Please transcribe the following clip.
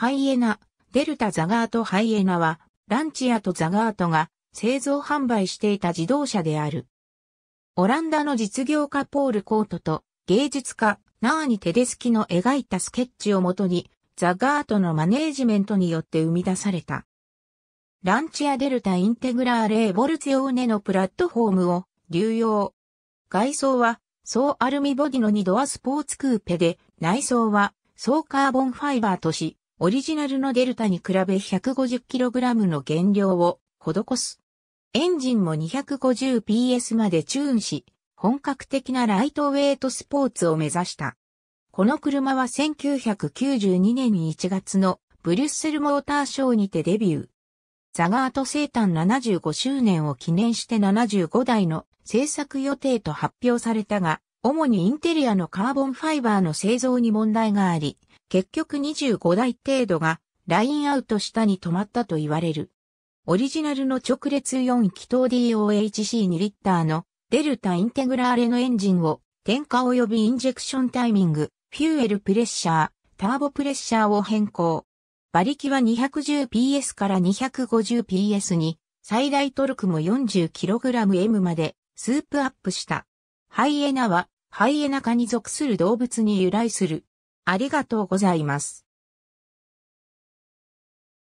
ハイエナ、デルタザガートハイエナは、ランチアとザガートが製造販売していた自動車である。オランダの実業家ポール・コートと芸術家ナーニ・テデスキの描いたスケッチをもとにザガートのマネージメントによって生み出された。ランチアデルタインテグラーレーボルツヨーネのプラットフォームを流用。外装は総アルミボディの2ドアスポーツクーペで内装は総カーボンファイバーとし、オリジナルのデルタに比べ 150kg の減量を施す。エンジンも 250PS までチューンし、本格的なライトウェイトスポーツを目指した。この車は1992年1月のブリュッセルモーターショーにてデビュー。ザガート生誕75周年を記念して75台の製作予定と発表されたが、主にインテリアのカーボンファイバーの製造に問題があり、結局25台程度がラインアウト下に止まったと言われる。オリジナルの直列4気筒 DOHC2 リッターのデルタインテグラーレのエンジンを点火及びインジェクションタイミング、フューエルプレッシャー、ターボプレッシャーを変更。馬力は 210PS から 250PS に、最大トルクも 40kgm までスープアップした。ハイエナは、ハイエナ科に属する動物に由来する。ありがとうございます。